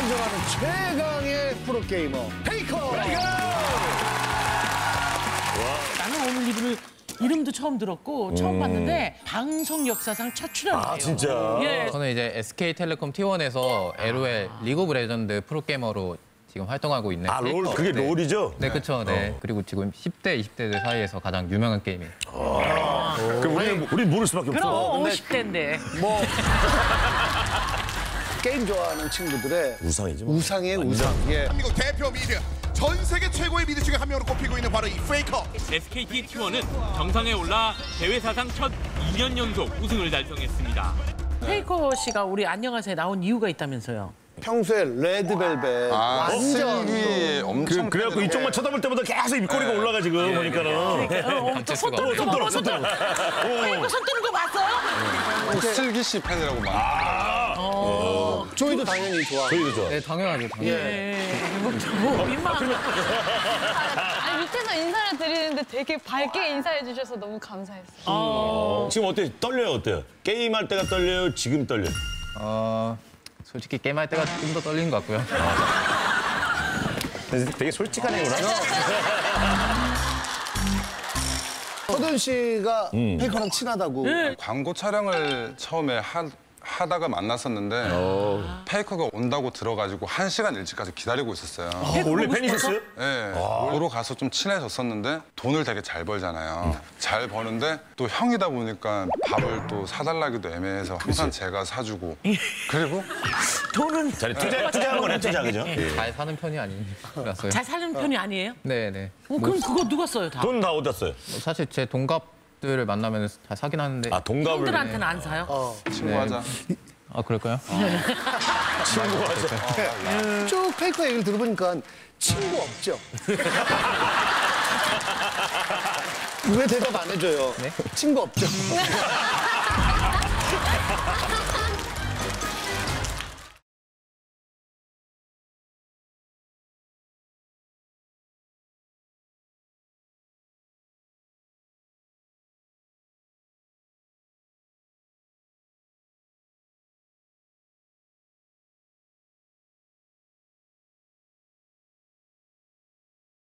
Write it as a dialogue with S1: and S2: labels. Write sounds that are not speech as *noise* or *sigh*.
S1: 선정하는 최강의 프로게이머 페이커!
S2: 나는 오늘 이분을 이름도 처음 들었고 처음 봤는데 방송 역사상 첫 출연이에요.
S3: 아 진짜.
S2: 예.
S4: 저는 이제 SK텔레콤 T1에서 LOL 리그 오브 레전드 프로게이머로 지금 활동하고 있는
S3: 아롤
S4: 페이커.
S3: 그게
S4: 네.
S3: 롤이죠?
S4: 네, 그렇죠. 네. 그리고 지금 10대, 20대들 사이에서 가장 유명한 게임이에요.
S3: 그럼 우리 우리 모를 수밖에
S2: 그럼
S3: 없어.
S2: 50대인데.
S1: 뭐 게임 좋아하는 친구들의
S3: 우상이지. 뭐.
S1: 우상의 우상. 예.
S5: 대한민국 대표 mid 전 세계 최고의 mid 중에 한 명으로 꼽히고 있는 바로 이 페이커
S6: SKT T1은 정상에 올라 대회 사상 첫 2년 연속 우승을 달성했습니다.
S2: 페이커 씨가 우리 안녕하세요 나온 이유가 있다면서요.
S1: 평소에 레드벨벳 완전
S7: 슬기 엄청
S3: 그, 그래갖고 이쪽만 쳐다볼 때마다 계속 입꼬리가 올라가 지금 보니까는.
S2: 어, 어,
S3: 또손거손
S2: 봐,
S3: 들어,
S2: 손 떠는 거. 페이커 손 뜨는 거 봤어요?
S7: 슬기 씨 팬이라고 막.
S1: 조이도 당연히 좋아.
S3: 저희도 좋아.
S4: 네, 당연하죠. 당연히.
S2: 예. 뭐, 뭐 민망한 거. *laughs*
S8: 아니, 밑에서 인사를 드리는데 되게 밝게 인사해 주셔서 너무 감사했어요.
S3: 지금 어때? 떨려요 어때요? 게임할 때가 떨려요? 지금 떨려요?
S4: 어, 솔직히 게임할 때가 좀 더 떨리는 것 같고요.
S3: 되게 솔직한 애구나. *laughs*
S1: 서든 씨가 페이커랑 친하다고.
S7: 광고 촬영을 처음에 하, 하다가 만났었는데 페이커가 온다고 들어가지고 한 시간 일찍 가서 기다리고 있었어요.
S3: 원래 팬이셨어요?
S7: 네, 보러 가서 좀 친해졌었는데 돈을 되게 잘 벌잖아요. 잘 버는데 또 형이다 보니까 밥을 또 사달라기도 애매해서 항상 제가 사주고 그리고
S2: 돈은
S3: 자, 투자 투자한 거네 투자 그죠?
S4: 잘 사는 편이 아니라서요.
S2: 잘 사는 편이 아니에요?
S4: 네, 네.
S2: 어, 그럼 그거 누가 써요 다?
S3: 돈다 어디다 써요?
S4: 사실 제 동갑 들을 만나면 잘 사긴 하는데.
S3: 아 동갑을
S2: 형들한테는 안 사요? *laughs*
S7: 친구하자.
S4: 아, 그럴까요?
S1: 쭉 페이커 얘기를 들어보니까 친구 없죠? *laughs* 왜 대답 안 해줘요? 친구 없죠? *laughs*